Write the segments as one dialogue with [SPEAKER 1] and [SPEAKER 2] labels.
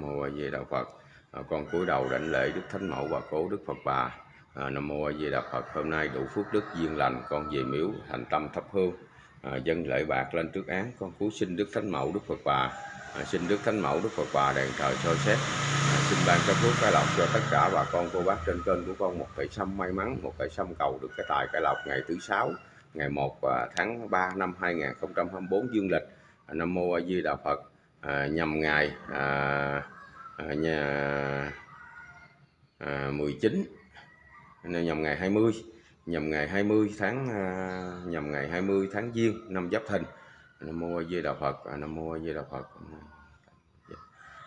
[SPEAKER 1] mô a di đà phật. À, con cúi đầu đảnh lễ đức thánh mẫu và cố đức phật bà. À, nam mô a di đà phật. Hôm nay đủ phước đức duyên lành con về miếu thành tâm thắp hương. À, dân lễ bạc lên trước án con cúi xin đức thánh mẫu đức phật bà. À, xin đức thánh mẫu đức phật bà đèn trời soi xét. À, xin ban cho phước cái lộc cho tất cả bà con cô bác trên kênh của con. Một thể xăm may mắn một thể xăm cầu được cái tài cái lộc ngày thứ sáu ngày 1 à, tháng 3 năm 2024 dương lịch. À, nam mô a di đà phật à, nhằm ngày à, à, nhà à, 19 nhằm ngày 20 nhằm ngày 20 tháng à, nhằm ngày 20 tháng Giêng năm Giáp Thìn. Nam mô A Di Đà Phật à, Nam mô A Di Đà Phật.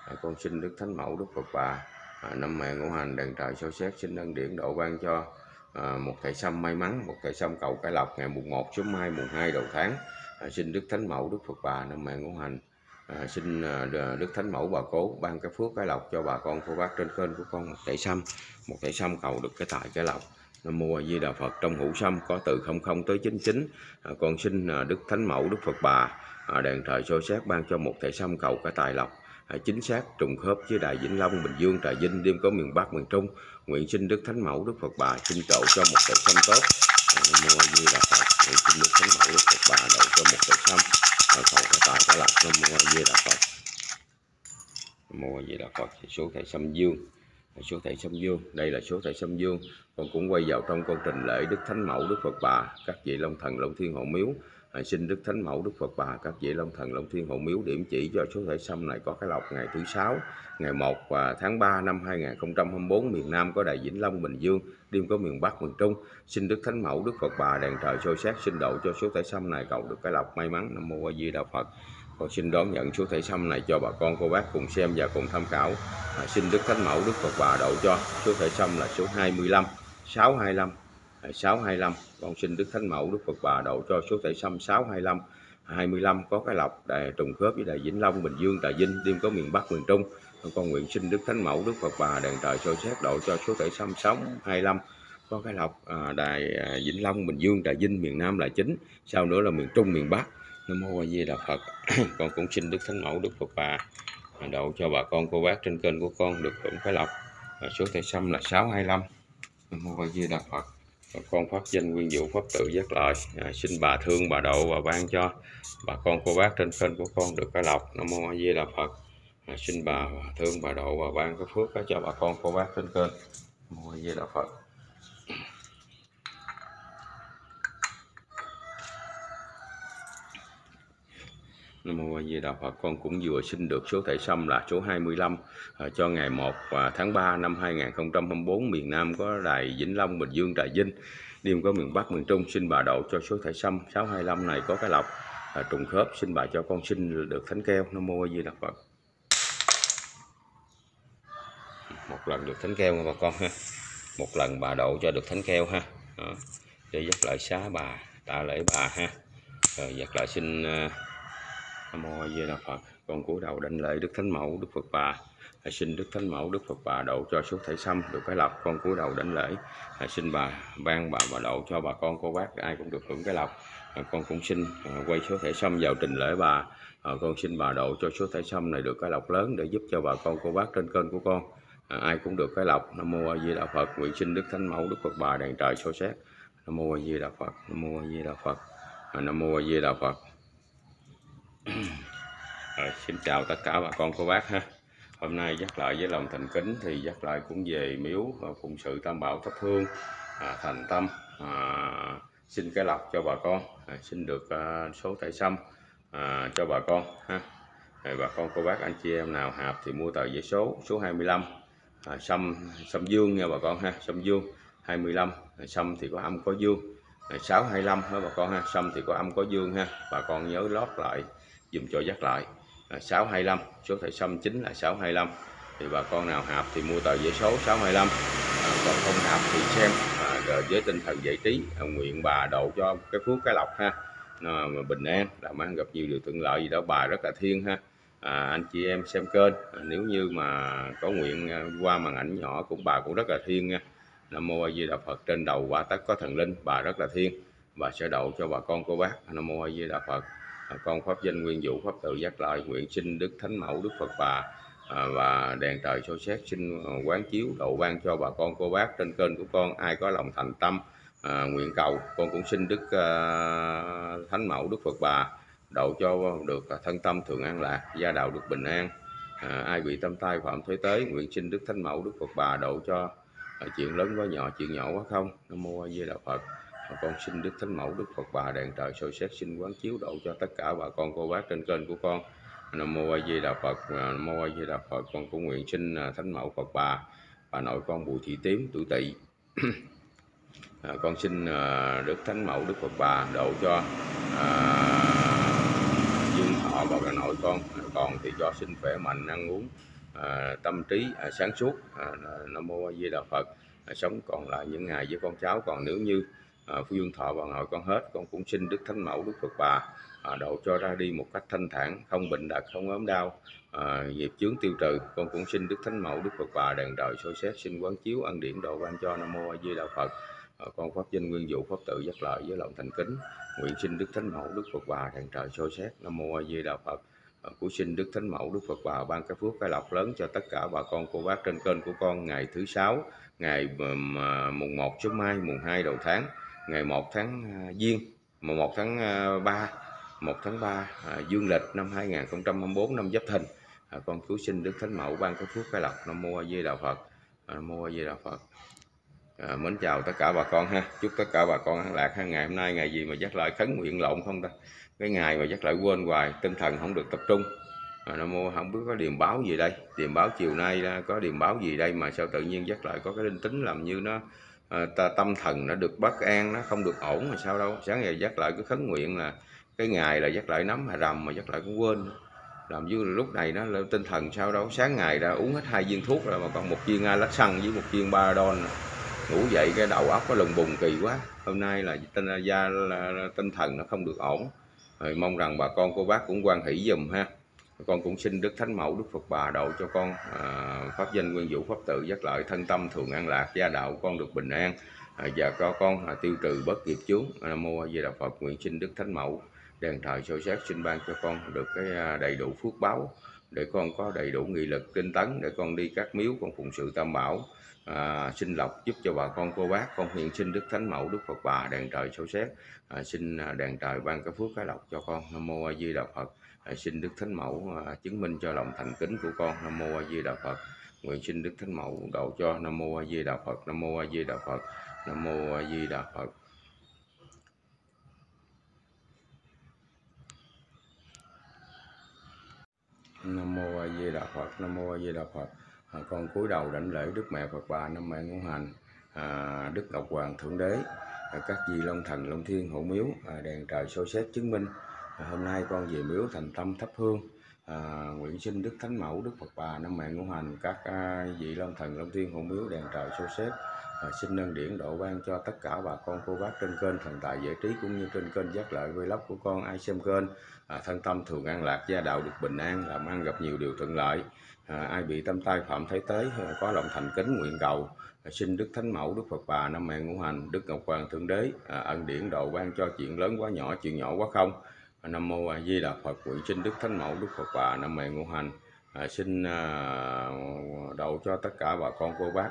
[SPEAKER 1] À, con xin Đức Thánh Mẫu Đức Phật Bà à, năm mẹ ngũ hành đàn trời soi xét xin ân điển độ ban cho à, một thầy xăm may mắn một thầy xăm cầu cái lộc ngày mùng 1 số mai mùng 2 đầu tháng. À, xin Đức Thánh Mẫu Đức Phật Bà năm mẹ ngũ hành à, xin à, Đức Thánh Mẫu bà cố ban cái phước cái lộc cho bà con cô bác trên kênh của con một tẩy xăm một tẩy xăm cầu được cái tài cái lộc. Nam mô A Di Đà Phật trong hữu sâm có từ 00 tới 99 à, con xin à, Đức Thánh Mẫu Đức Phật Bà à, đèn trời soi xét ban cho một thẻ sâm cầu cái tài lộc. À, chính xác trùng khớp với đài Vĩnh Long Bình Dương Trà Vinh đêm có miền Bắc miền Trung. Nguyện xin Đức Thánh Mẫu Đức Phật Bà xin độ cho một thẻ sâm tốt. À, Nam mô A Di Đà Phật nguyện xin Đức Thánh Mẫu Đức Phật Bà độ cho một thẻ sâm à, cầu cái tài cái lạc Nam mô A Di Đà Phật. Nam mô A Di Đà Phật số thầy sâm dương số thầy sâm dương đây là số thầy sâm dương con cũng quay vào trong con trình lễ đức thánh mẫu đức phật bà các vị long thần long thiên hộ miếu à, xin đức thánh mẫu đức phật bà các vị long thần long thiên hộ miếu điểm chỉ cho số thể xâm này có cái lọc ngày thứ sáu ngày 1 và tháng 3 năm 2024 miền Nam có đại vĩnh long bình dương đêm có miền Bắc miền Trung xin đức thánh mẫu đức phật bà đèn trời soi xét xin độ cho số thể xâm này cầu được cái lọc may mắn nam mô a di đà phật con xin đón nhận số thể xăm này cho bà con cô bác cùng xem và cùng tham khảo. À, xin Đức Thánh Mẫu Đức Phật Bà độ cho. Số thể xăm là số 25 625 625. Con xin Đức Thánh Mẫu Đức Phật Bà độ cho số thẻ xăm 625 25 có cái lọc đại trùng khớp với đại Vĩnh Long, Bình Dương, Trà Vinh, đêm có miền Bắc, miền Trung. Con nguyện xin Đức Thánh Mẫu Đức Phật Bà đèn trời soi xét độ cho số thẻ xăm 625 có cái lọc à, đài à, Vĩnh Long, Bình Dương, Trà Vinh, miền Nam là chính, sau nữa là miền Trung, miền Bắc Nam mô A Di Đà Phật. con cũng xin Đức Thánh Mẫu Đức Phật Bà độ cho bà con cô bác trên kênh của con được hưởng cái lọc à, Số thẻ xăm là 625. Nam mô A Di Đà Phật bà con phát danh nguyên vụ pháp tự giác lợi. À, xin bà thương bà độ và ban cho bà con cô bác trên kênh của con được cái lộc. Nam mô A Di Đà Phật. À, xin bà thương bà độ và ban cái phước cho bà con cô bác trên kênh. Nam mô A Di Đà Phật. Nam Mô A Di Đà Phật. Con cũng vừa xin được số thẻ xăm là số 25 à, cho ngày 1 và tháng 3 năm 2024 miền Nam có đài Vĩnh Long, Bình Dương, Trà Vinh. Đêm có miền Bắc, miền Trung xin bà độ cho số thẻ xăm 625 này có cái lọc à, trùng khớp xin bà cho con xin được thánh keo Nam Mô A Di Đà Phật. Một lần được thánh keo bà con ha. Một lần bà độ cho được thánh keo ha. Đó. để dắt lại xá bà tạ lễ bà ha. Rồi dắt lại xin uh, Nam mô A Di Đà Phật. Con cúi đầu đảnh lễ Đức Thánh Mẫu, Đức Phật Bà. Hãy xin Đức Thánh Mẫu, Đức Phật Bà độ cho số thể xâm được cái lộc. Con cúi đầu đảnh lễ. Hãy xin bà ban bà bà độ cho bà con, cô bác, ai cũng được hưởng cái lộc. À, con cũng xin à, quay số thể xâm vào trình lễ bà. À, con xin bà độ cho số thể xâm này được cái lộc lớn để giúp cho bà con, cô bác trên kênh của con. Ai cũng được cái lộc. Nam mô A Di Đà Phật. Nguyện xin Đức Thánh Mẫu, Đức Phật Bà đàn trời soi xét. Nam mô A Di Đà Phật. Nam mô A Di Đà Phật. Nam mô A Di Đà Phật. Rồi, xin chào tất cả bà con cô bác ha. Hôm nay dắt lại với lòng thành kính thì dắt lại cũng về miếu và phụng sự tam bảo thắp hương à, thành tâm. À, xin cái lọc cho bà con. À, xin được à, số tài xăm à, cho bà con ha. À, bà con cô bác anh chị em nào hạp thì mua tờ giấy số số 25 à, xăm xăm dương nha bà con ha xăm dương 25 à, xăm thì có âm có dương. À, 625 đó bà con ha xăm thì có âm có dương ha. Bà con nhớ lót lại dùm cho giác lại. Là 625 số thẻ xăm chính là 625 thì bà con nào hạp thì mua tờ giấy số 625 à, còn không hạp thì xem à, với tinh thần giải trí. À, nguyện bà độ cho cái phước cái lộc ha. À, mà bình an làm ăn gặp nhiều điều thuận lợi gì đó bà rất là thiên ha. À, anh chị em xem kênh. À, nếu như mà có nguyện à, qua màn ảnh nhỏ cũng bà cũng rất là thiên nha. Nam mô A Di Đà Phật. Trên đầu quả tất có thần linh bà rất là thiên và sẽ độ cho bà con cô bác. Nam mô A Di Đà Phật. À, con pháp danh nguyên vũ pháp tự giác lợi nguyện xin đức thánh mẫu đức phật bà à, và đèn trời soi xét. Xin à, quán chiếu độ ban cho bà con cô bác trên kênh của con. Ai có lòng thành tâm à, nguyện cầu con cũng xin đức à, thánh mẫu đức phật bà độ cho được thân tâm thường an lạc gia đạo được bình an. À, ai bị tâm tai phạm thuế tới nguyện xin đức thánh mẫu đức phật bà độ cho à, chuyện lớn quá nhỏ chuyện nhỏ quá không. Nam mô a di đà phật con xin đức thánh mẫu đức phật bà đèn trời soi xét xin quán chiếu độ cho tất cả bà con cô bác trên kênh của con. Nam mô a di đà phật à, nam mô a di đà phật con cũng nguyện xin à, thánh mẫu phật bà bà nội con bùi thị tím tuổi tỵ. À, con xin à, đức thánh mẫu đức phật bà độ cho à, dương thọ và bà nội con. Còn thì cho sinh khỏe mạnh ăn uống à, tâm trí à, sáng suốt. À, nam mô a di đà phật à, sống còn lại những ngày với con cháu. Còn nếu như Ờ, phu dương thọ và nội con hết con cũng xin đức thánh mẫu đức phật bà à, độ cho ra đi một cách thanh thản không bệnh đặc không ốm đau à, nghiệp chướng tiêu trừ. Con cũng xin đức thánh mẫu đức phật bà đàn đời soi xét xin quán chiếu ăn điển độ ban cho nam mô a di đà phật. À, con pháp danh nguyên vũ pháp tự giác lợi với lòng thành kính. Nguyện xin đức thánh mẫu đức phật bà đàn trời soi xét. Nam mô a di đà phật. Ờ, à, của xin đức thánh mẫu đức phật bà ban cái phước cái lộc lớn cho tất cả bà con cô bác trên kênh của con ngày thứ sáu ngày à, mùng 1 số mai mùng 2 đầu tháng ngày 1 tháng à, giêng mùng 1 tháng à, 3 1 tháng 3 à, dương lịch năm 2024 năm Giáp Thìn. À, con cứu sinh Đức Thánh Mẫu ban cái phước cái lộc Nam mô A Di Đà Phật. À, Nam mô A Di Đà Phật. À, mến chào tất cả bà con ha. Chúc tất cả bà con an lạc. Ha ngày hôm nay ngày gì mà dắt lại khấn nguyện lộn không ta? Cái ngày mà dắt lại quên hoài tinh thần không được tập trung. À, Nam mô không biết có điềm báo gì đây. Điềm báo chiều nay có điềm báo gì đây mà sao tự nhiên dắt lại có cái linh tính làm như nó à, ta, tâm thần nó được bất an nó không được ổn mà sao đâu. Sáng ngày dắt lại cứ khấn nguyện là cái ngày là dắt lại nắm hà rầm mà dắt lại cũng quên. Làm như lúc này nó là tinh thần sao đâu. Sáng ngày đã uống hết hai viên thuốc rồi mà còn một viên lát xăng với một viên ba ngủ dậy cái đầu óc nó lùng bùng kỳ quá. Hôm nay là tinh da là, là, tinh thần nó không được ổn. Rồi mong rằng bà con cô bác cũng quan hỷ dùm ha con cũng xin đức thánh mẫu đức phật bà độ cho con à, pháp danh nguyên vũ pháp tự giác lợi thân tâm thường an lạc gia đạo con được bình an. À, và có con à, tiêu trừ bất nghiệp chướng. Nam mô a di đà phật nguyện xin đức thánh mẫu đèn thời soi xét xin ban cho con được cái à, đầy đủ phước báo để con có đầy đủ nghị lực tinh tấn để con đi các miếu con phụng sự tam bảo à, xin lọc giúp cho bà con cô bác con hiện xin đức thánh mẫu đức phật bà đàn trời sâu xét à, xin à, đàn trời ban cái phước cái lộc cho con. Nam mô a di đà phật. À, xin đức thánh mẫu à, chứng minh cho lòng thành kính của con. Nam mô a di đà phật. Nguyện xin đức thánh mẫu độ cho nam mô a di đà phật. Nam mô a di đà phật. Nam mô a di đà phật. Nam mô a di đà phật. Nam mô a di đà phật à, con cúi đầu đảnh lễ đức mẹ phật bà năm mẹ ngũ hành à, đức ngọc hoàng thượng đế à, các vị long thần long thiên hộ miếu à, đèn trời soi xét chứng minh à, hôm nay con về miếu thành tâm thắp hương à, nguyện xin đức thánh mẫu đức phật bà năm mẹ ngũ hành các à, vị long thần long tiên hộ miếu đèn trời sâu xếp à, xin nâng điển độ ban cho tất cả bà con cô bác trên kênh thần tài giải trí cũng như trên kênh giác lợi vlog của con ai xem kênh. À, thân tâm thường an lạc gia đạo được bình an làm ăn gặp nhiều điều thuận lợi. À, ai bị tâm tai phạm thấy tới à, có lòng thành kính nguyện cầu. À, xin đức thánh mẫu đức phật bà năm mẹ ngũ hành đức ngọc hoàng thượng đế à, ân điển độ ban cho chuyện lớn quá nhỏ chuyện nhỏ quá không nam mô a di đà phật. Nguyện xin đức thánh mẫu đức phật bà nam mẹ ngũ hành. À, xin à, độ cho tất cả bà con cô bác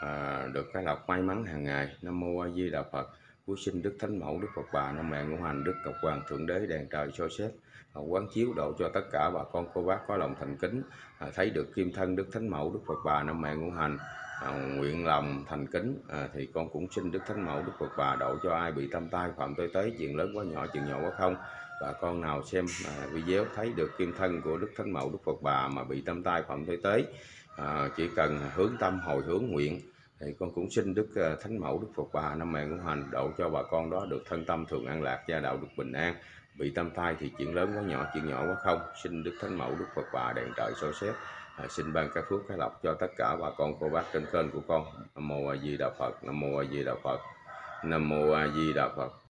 [SPEAKER 1] à, được cái lộc may mắn hàng ngày. Nam mô a di đà phật. Cuối sinh đức thánh mẫu đức phật bà nam mẹ ngũ hành. Đức ngọc hoàng thượng đế đèn trời soi xét. À, quán chiếu độ cho tất cả bà con cô bác có lòng thành kính. À, thấy được kim thân đức thánh mẫu đức phật bà nam mẹ ngũ hành à, nguyện lòng thành kính à, thì con cũng xin đức thánh mẫu đức phật bà độ cho ai bị tâm tai phạm tội tới chuyện lớn quá nhỏ chuyện nhỏ quá không bà con nào xem à, video thấy được kim thân của đức thánh mẫu đức phật bà mà bị tâm tai phạm thế tế à, chỉ cần hướng tâm hồi hướng nguyện thì con cũng xin đức à, thánh mẫu đức phật bà năm mẹ ngũ hành độ cho bà con đó được thân tâm thường an lạc gia đạo được bình an. Bị tâm tai thì chuyện lớn quá nhỏ chuyện nhỏ quá không. Xin đức thánh mẫu đức phật bà đèn trời soi xét. À, xin ban cái phước cái lộc cho tất cả bà con cô bác trên kênh của con. Nam mô a di đà phật nam mô a di đà phật nam mô a di đà phật.